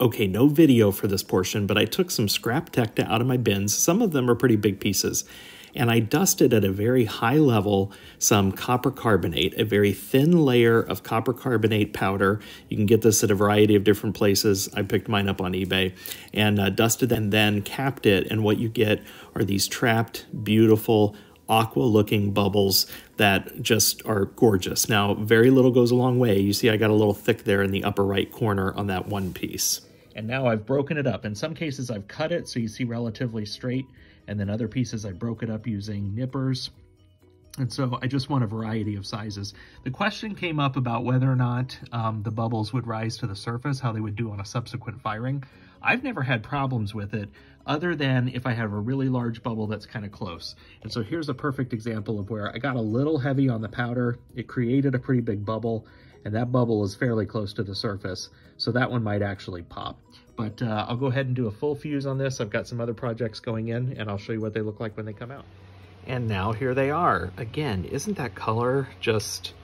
Okay, no video for this portion, but I took some scrap Tekta out of my bins. Some of them are pretty big pieces. And I dusted at a very high level some copper carbonate, a very thin layer of copper carbonate powder. You can get this at a variety of different places. I picked mine up on eBay and uh, dusted and then capped it. And what you get are these trapped, beautiful, aqua looking bubbles that just are gorgeous. Now, very little goes a long way. You see I got a little thick there in the upper right corner on that one piece. And now I've broken it up. In some cases I've cut it so you see relatively straight, and then other pieces I broke it up using nippers. And so I just want a variety of sizes. The question came up about whether or not um, the bubbles would rise to the surface, how they would do on a subsequent firing. I've never had problems with it other than if I have a really large bubble that's kind of close. And so here's a perfect example of where I got a little heavy on the powder. It created a pretty big bubble and that bubble is fairly close to the surface. So that one might actually pop. But uh, I'll go ahead and do a full fuse on this. I've got some other projects going in and I'll show you what they look like when they come out. And now here they are. Again, isn't that color just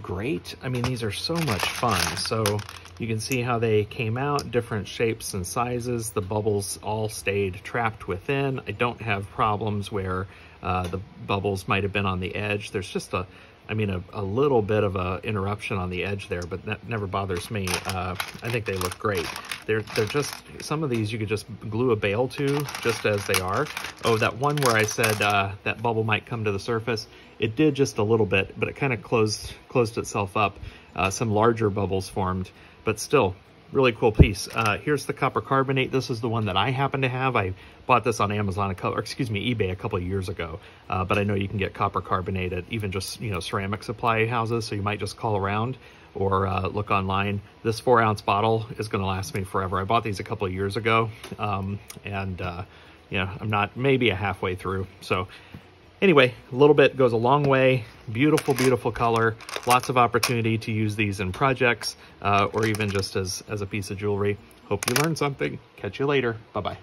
great? I mean, these are so much fun. So you can see how they came out, different shapes and sizes. The bubbles all stayed trapped within. I don't have problems where uh, the bubbles might have been on the edge. There's just a, I mean, a, a little bit of a interruption on the edge there, but that never bothers me. Uh, I think they look great. They're, they're just, some of these you could just glue a bail to just as they are. Oh, that one where I said uh, that bubble might come to the surface, it did just a little bit, but it kind of closed, closed itself up. Uh, some larger bubbles formed but still, really cool piece. Uh, here's the copper carbonate. This is the one that I happen to have. I bought this on Amazon, a couple, excuse me, eBay a couple years ago. Uh, but I know you can get copper carbonate at even just, you know, ceramic supply houses. So you might just call around or uh, look online. This four ounce bottle is going to last me forever. I bought these a couple of years ago. Um, and, uh, you know, I'm not maybe a halfway through. So Anyway, a little bit goes a long way. Beautiful, beautiful color. Lots of opportunity to use these in projects uh, or even just as, as a piece of jewelry. Hope you learned something. Catch you later. Bye-bye.